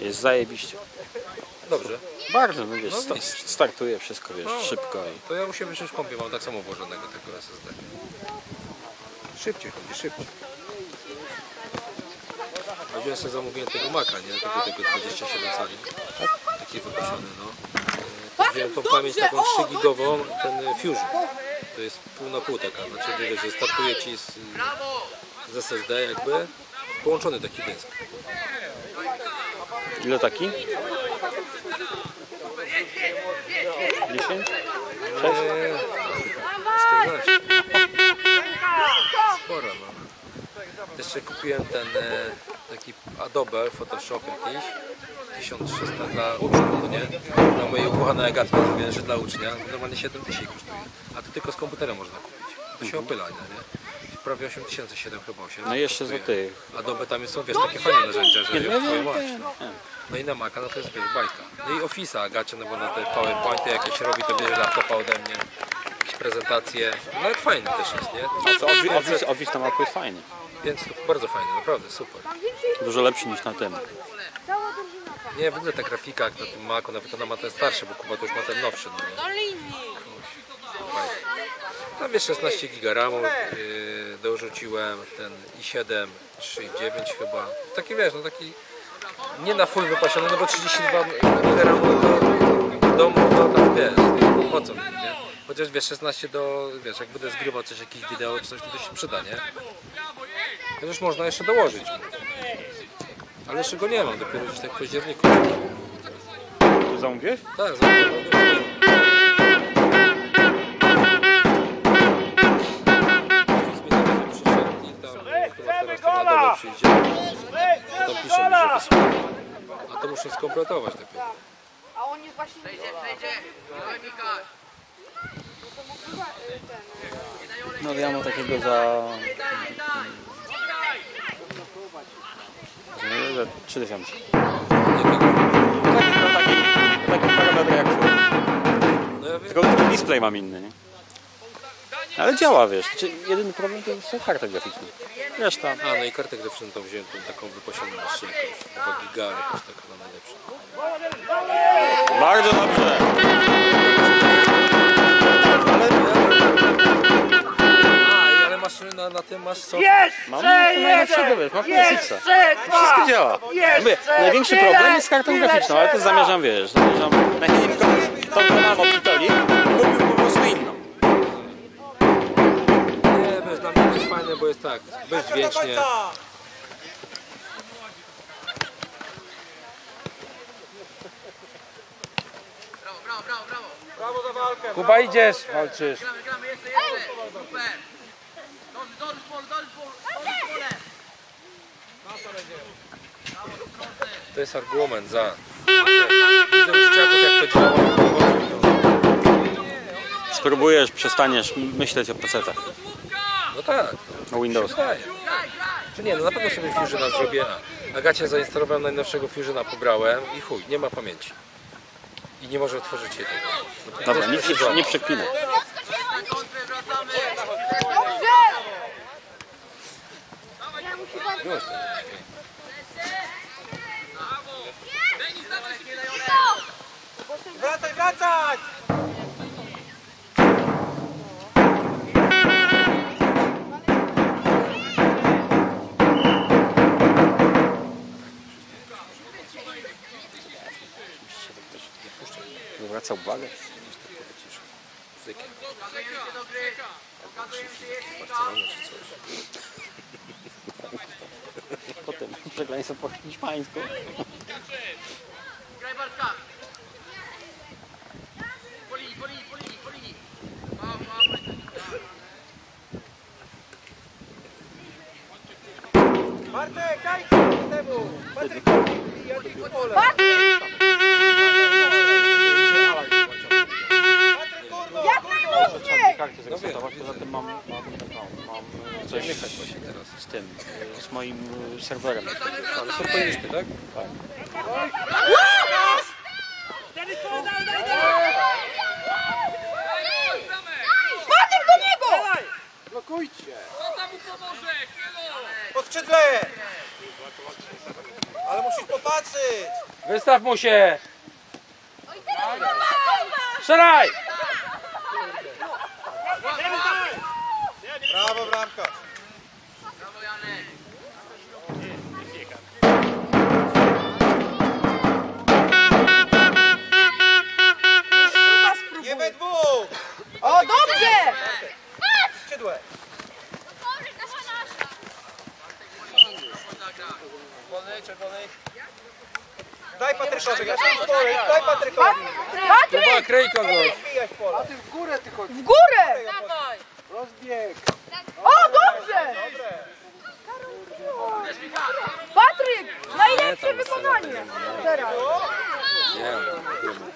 Jest zajebiście. Dobrze. Bardzo, no wiesz, No sta- startuje wszystko, wiesz, No, szybko i... To ja u siebie przecież kompię mam tak samo włożonego tego SSD. Szybciej chodzi, szybciej. A wziąłem sobie zamówienie tego Maca, nie? Tego, tego 27 cali. Taki wypasiony, no. E, Wziąłem tą pamięć taką 3 gigową, ten Fusion. To jest pół na pół taka, znaczy wiesz, że startuje ci z, z SSD jakby. Połączony taki dysk. Ile taki? 10? Eee, 14. Sporo no. Jeszcze kupiłem ten e, taki Adobe Photoshop jakiś 1300 dla ucznia, no nie? Dla mojej ukochanej Agatki że dla ucznia normalnie 7000 kosztuje. A to tylko z komputerem można kupić. To się opyla, nie? Prawie 8000, 7 chyba 8. No i jeszcze za tych. Adobe tam są, wiesz, takie fajne narzędzia, że masz. nie. No. no i na Maca, no to jest, wiesz, bajka. No i Office'a Agacie, no bo na te PowerPointy jakieś robi, to bierze laptopa ode mnie. Jakieś prezentacje. No jak fajny też jest, nie? A co, Office, Office, Office na Macu jest fajny. Więc to bardzo fajny, naprawdę, super. Dużo lepszy niż na tym. Nie, w ogóle ta grafika jak na tym Macu, nawet ona ma ten starszy, bo Kuba to już ma ten nowszy. No, nie? Do linii. Tam jest 16 giga RAMu, yy, dorzuciłem ten i7 3.9 chyba. Taki wiesz, no taki nie na full wypasiony, no bo 32 giga RAMu to w domu to tam wiesz, po co mi, nie? Chociaż wiesz, 16 do, wiesz, jak będę zgrywał coś, jakieś wideo czy coś, to, to się przyda, nie? Chociaż można jeszcze dołożyć. Ale jeszcze go nie mam, dopiero gdzieś tak w październiku. Tu zamówiłeś? Tak, zamówiłem. Wysłał. A to muszę skompletować dopiero. A on jest właśnie... No ja mam takiego za... za za 3000. Jakiego? Taki, no taki, taki parametr jak. No ja wiem. Tylko display mam inny, nie? Ale działa, wiesz. Czy jedyny problem to są karty graficzne. Reszta. A, no i kartę graficzną tam wziąłem tą taką wypasioną jeszcze jakąś. 2 giga, jakaś taka na najlepsza. Bardzo dobrze. A, i ale masz na, na tym masz co? Mam najlepszego, wiesz, mam Pulsixa. Wszystko działa. Mówię, największy problem jest z kartą graficzną, ale to zamierzam, wiesz, zamierzam na chwilę tą, co mam od Pitoli, kupił po prostu inną. Nie, wiesz, dla jest bo jest tak, bezdźwięcznie. Kuba idziesz, walczysz. Gramy, gramy, jeszcze, jeszcze. Super. Dobrze, dobrze, pole, dobrze, pole, dobrze, pole. To jest argument za. Widzę u dzieciaków jak to działa. Spróbujesz, przestaniesz myśleć o PC-tach, No tak, o Windows. Czy nie, no na pewno sobie Fusiona zrobię. A Agacie zainstalowałem najnowszego Fusiona, pobrałem i chuj, nie ma pamięci. I nie może otworzyć się tego. No Dobra, nic nie, nie przeklinaj. Na. Już. Wracaj, wracaj! Zwraca uwagę. Zykiem. Potem przekleństwo po hiszpańsku. Graj Bartka. Po linii, po linii, po linii, po linii. Pa, pa, pa. Bartek, daj temu! Patryk, ja ci pole! Tym, e, z moim e, serwerem. Ale są pojeźdy, tak? Patrz do niego! Blokujcie! Kto tam mu pomoże? Po skrzydle! Ale musisz popatrzeć! Wystaw mu się! Strzelaj! Brawo, bramka. O, dobrze! Skrzydłe. Wolny, czerwony. Daj Patrykowi, ja. Daj Patrykowi. Patryk! Chyba kryj kogoś. Wbijać w pole. W górę! Rozbieg. O, dobrze! Patryk! Najlepsze wykonanie! Teraz. Nie,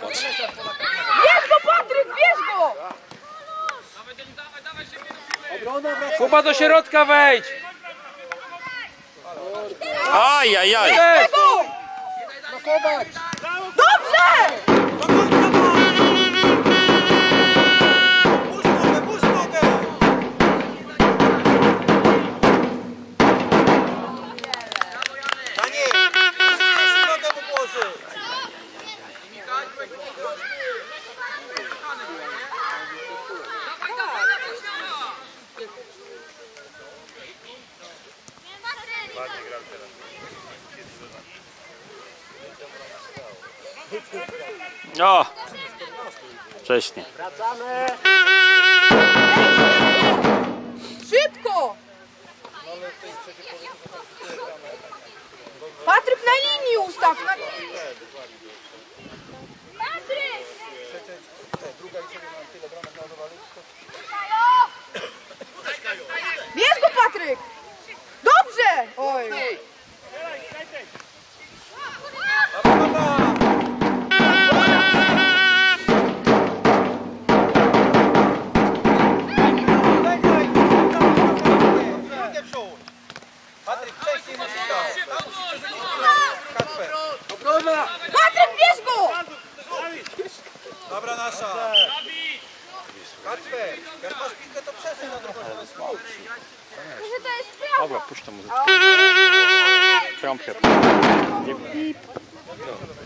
patrz. Bierz go, Patryk, bierz go! Obrona wraca. Kuba do środka wejdź! Aj, aj, aj. Dobrze! O! Wcześniej. Szybko! Patryk na linii ustaw! Na...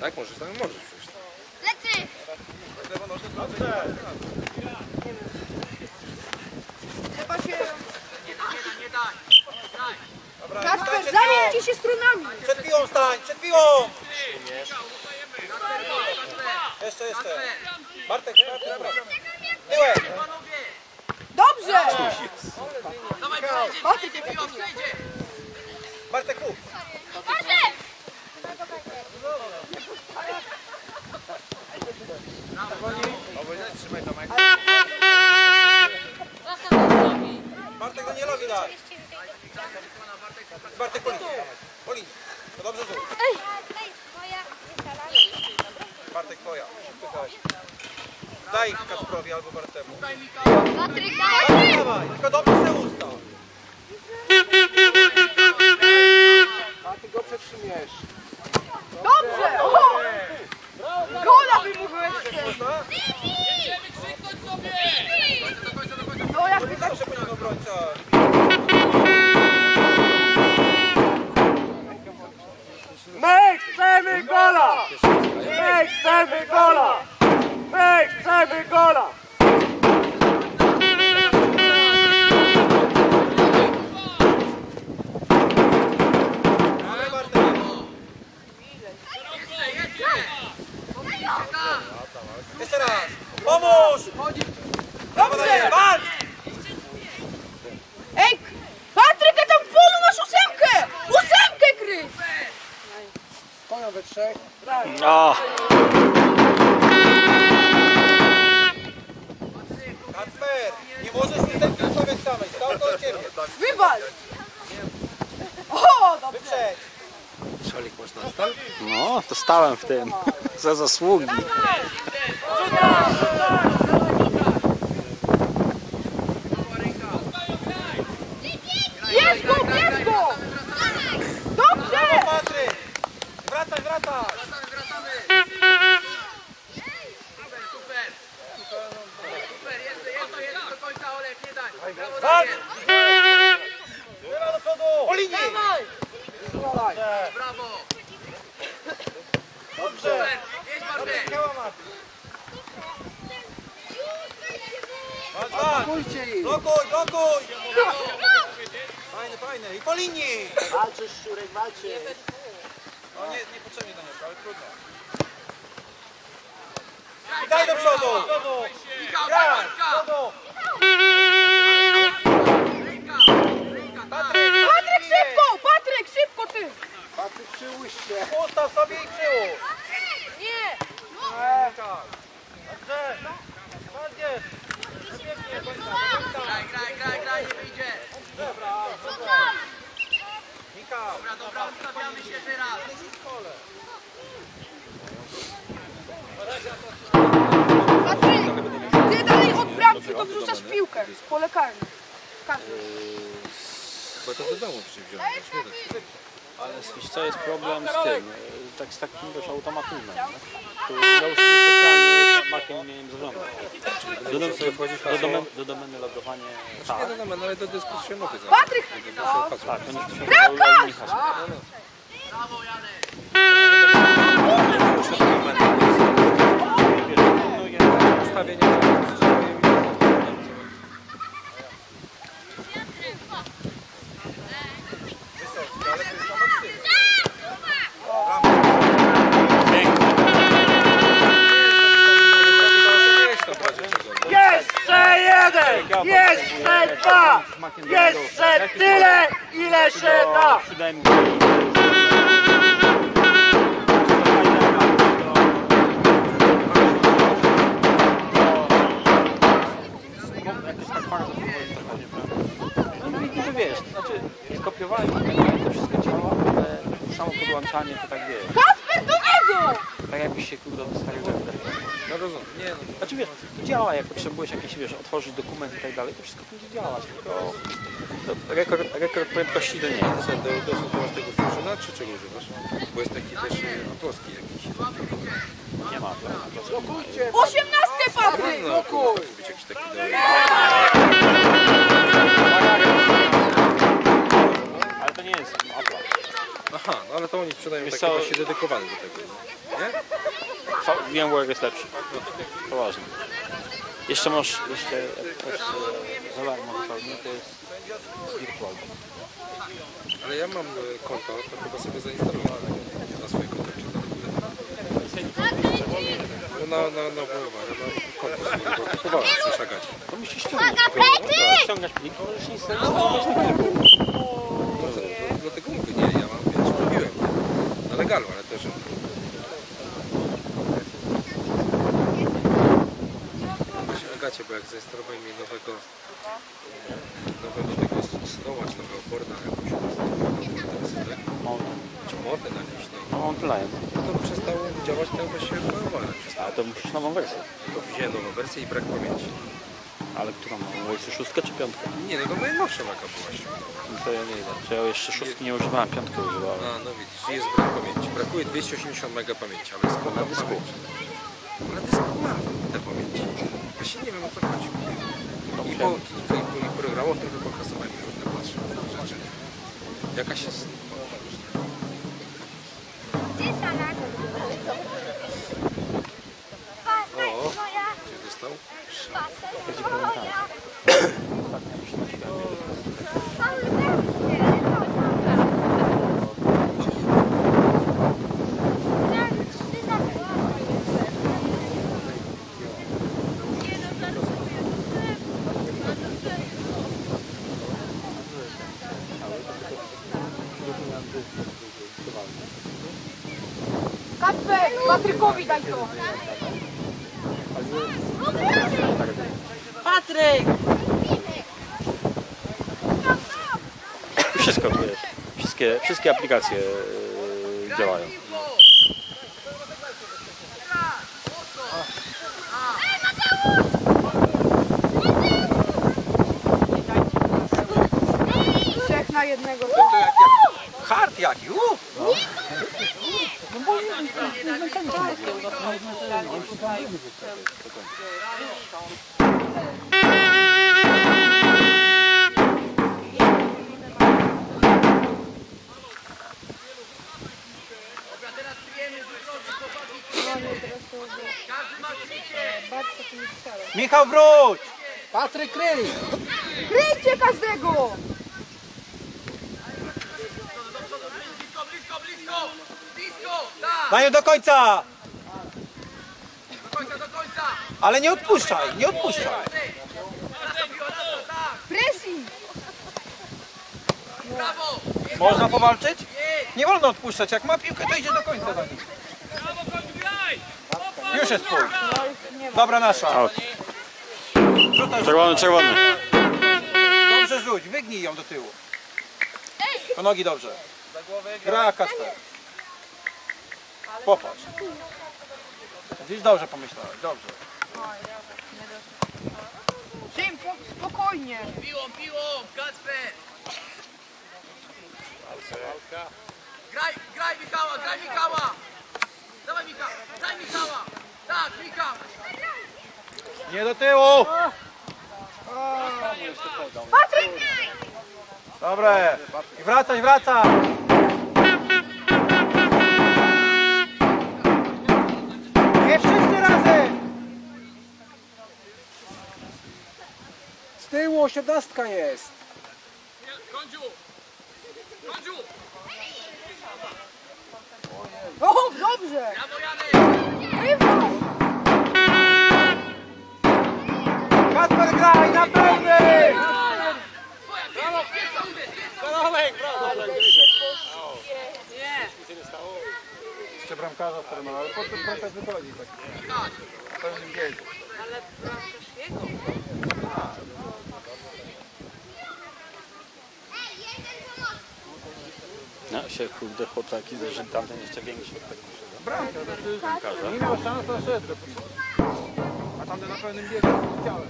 Tak możesz, tak możesz przecież. Trzeba się... Nie daj. Dobra, Kasper, stań przed zamień piłą. ci się strunami! Przed piłą stań, przed piłą. Jeszcze, jeszcze. Bartek, Bartek, dobra. Tyłek. Dobrze! Dawaj, przejdzie, przejdzie. Bartek, kup. Bartek Danielowi daj. Bartek Polin. Polin. To dobrze tu. Bartek twoja. Daj. Kacprowi albo Bartemu. Patryk, Dawaj. Tylko dobrze se usta. A ty go przetrzymiesz. Dobrze! O! Gola wymuchałeś No jak ty tak... Proszę panią obrońca. My chcemy gola! My chcemy gola! My chcemy gola! No, to stałem w tym. Za zasługi. Bierz go, bierz go! Dobrze! Patryk. Wracaj, wracaj. Super. Super, jeszcze, jeszcze, jeszcze do końca, Olek, nie daj. Brawo, Walcz. Daniel. Wyra do przodu. Po linii. Brawo. Walcz, walcz! Blokuj, blokuj! Fajny, fajny. I po linii! Walczysz, Szczurek, walczysz. No nie, niepotrzebnie to nie, ale trudno. I daj do przodu! Michał. Do przodu! Patryk, szybko! Patryk, szybko ty! Patryk, przyłóż się. Ustaw sobie i przyłóż! Nie! Dobrze! Bardziej! Pięknie, do końca, do końca! Graj, graj, graj, graj, nie wyjdzie. Dobra, dobra, ustawiamy się teraz. Patryk! Ty dalej od bramki to wrzucasz piłkę. W pole karne. Każdy. Bo to do domu przecież wziąłem. Tak. Ale wiesz co jest problem z tym, e, tak z takim wiesz, automatyzmem. już sobie specjalnie makiem. Do, do, do, domen, do domeny logowanie Nie tak, no, no, no, ale do dyskusji się mogę Patryk! Tak, to nie się! Brawo, Janek. No niby wiesz, to znaczy skopiowałem to wszystko działa, ale samo podłączanie to tak wiesz, Kasper do niego! tak jakbyś się kurde wystawił tak No rozumiem. Nie no. Znaczy wiesz, to działa, jak potrzebujesz jakieś, wiesz, otworzyć dokument i tak dalej, to wszystko będzie działać, tylko to rekord, rekord prędkości to nie jest. To są do, do, do tego fusiona, czy czego używasz? Bo jest taki też e, włoski jakiś. Nie ma to. Osiemnasty Patryk! No, to musi być jakiś taki Aha, no ale to oni sprzedają Wiesz takie co? właśnie dedykowane do tego. no. Nie? VMware jest lepszy. Poważnie. Jeszcze masz, jeszcze ktoś za darmo wypełni, to jest Virtual. Ale ja mam e, konto, to chyba sobie zainstaluję na swoje konto. Czy. No na, na, na Wołowara, na konto sobie go kupowałem przy szagacie. To musisz ściągnąć. No, ściągać pliki, możesz instalować na kilku. No, to, to, dlatego mówię, nie, ja mam, wiesz, robiłem. Legalu, ale też... Agacie, bo jak zainstalowałem mi nowego nowego tego snowa, czy nowego tak? On, czy motę na jakiś, no. no, on. No to przestało działać ten właśnie Wołowara. Ale to musisz nową wersję. Tylko wziąłem nową wersję i brak pamięci. Ale którą mam? Wersję szóstkę czy piątkę? Nie, no to najnowsza maka była. No to ja nie wiem. To ja jeszcze szóstki nie używałem, piątkę używałem. A, no widzisz, jest brak pamięci. Brakuje 280 mega pamięci, ale skąd Na dysku. Na dysku mam te pamięci. Właśnie nie wiem o co chodzi. I, po, i, i, i programów trochę pokazywałem różne patrzę rzeczy. Jakaś jest... O, gdzie dostał? Będzie pamiętałem. Ostatnio przynosiłem. Kasper, Patrykowi daj to! Patryk! Wszystko wiesz. Wszystkie, wszystkie aplikacje e, działają. Trzech na jednego. Hard jaki, uff! Dobra, teraz Michał wróć! Patryk kryj! Kryjcie każdego! Blisko, blisko, blisko! Blisko! Daniel do końca! Do końca, do końca! Ale nie odpuszczaj, nie odpuszczaj. Brawo! Można powalczyć? Nie wolno odpuszczać. Jak ma piłkę, to idzie do końca. Daniel. Już jest twój. Dobra nasza. Rzucaj, Czerwony, czerwony. Dobrze rzuć, wygnij ją do tyłu. Po nogi dobrze. Gra Kasper. Popatrz. Gdzieś dobrze pomyślałeś, dobrze. Po- spokojnie. Piłą, piłą! Kacper! Graj, graj Michała, graj Michała! Dawaj Michał, graj Michała! Tak, Michał! Nie do tyłu! Patryk! Dobre. I wracać, wracać. Nie wszyscy razem. Z tyłu osiemnastka jest! O, dobrze! Brawo Janek! Kasper graj na pełny! Pierwsza uderz, pierwsza Jeszcze bramkarza wtedy, ale potem bramkarz wychodzi tak. W pełnym biegu. No się kurde chłopaki, że tamten jeszcze większy. Bramka, to jest. Nie miał szans, to szedł. A tamten na pełnym biegu chciałem.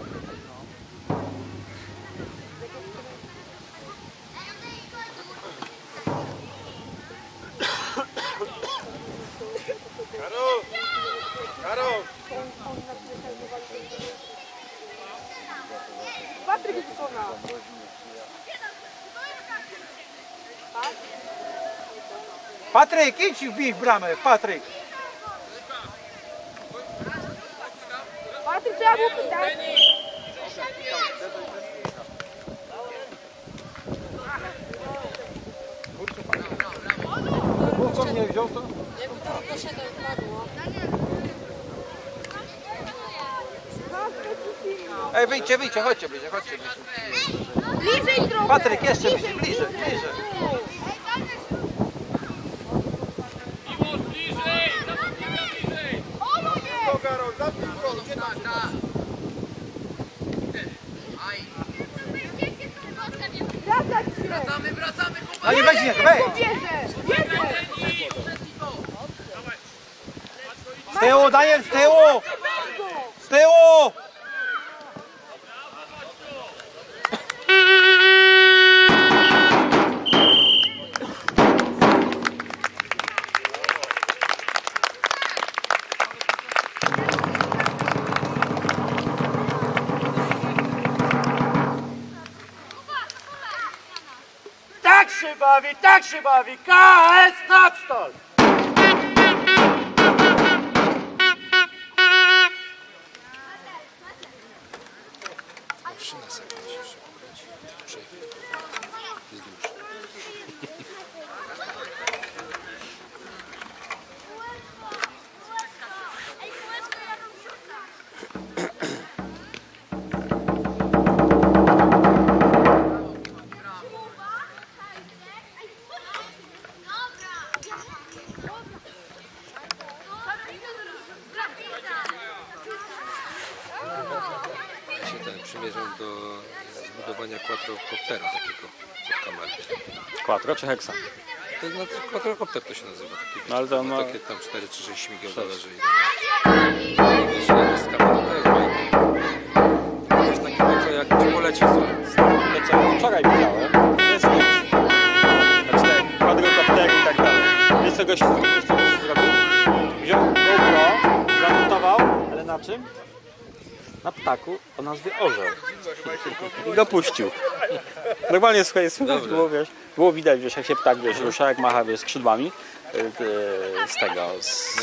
Karol! Karol! Patryk wykona. Patryk, idź i wbij w bramę, Patryk! Patryk, trzeba było pytać. Główką nie wziął to? Ej, wyjdźcie, wyjdźcie, chodźcie bliżej, chodźcie bliżej. Bliżej trochę. Patryk, jeszcze bliżej, bliżej, bliżej. Wracać się. Wracamy, wracamy, chłopaki! A nie weź mnie, weź! Z tyłu, Daniel, z tyłu! Z tyłu! перший бавіка, ес надстоль! Quadrocoptera takiego pod kamerę. Quattro czy hexa? To znaczy quadrocopter to się nazywa. Takie, No ale to ma- takie tam 4 czy 6 śmigieł zależy. jest kamera? To jest takie co jak ci poleci z To co wczoraj widziałem, to jest nic. Znaczy te quadrocoptery i tak dalej. Wiesz co gość, wiesz co gość zrobił? Wziął GoPro, zamontował, ale na czym? Na ptaku o nazwie Orzeł. I go puścił. Normalnie słuchaj, Dobra. było, wiesz, było widać, wiesz, jak się ptak, wiesz, rusza, jak macha, wiesz, skrzydłami. y, z tego, z,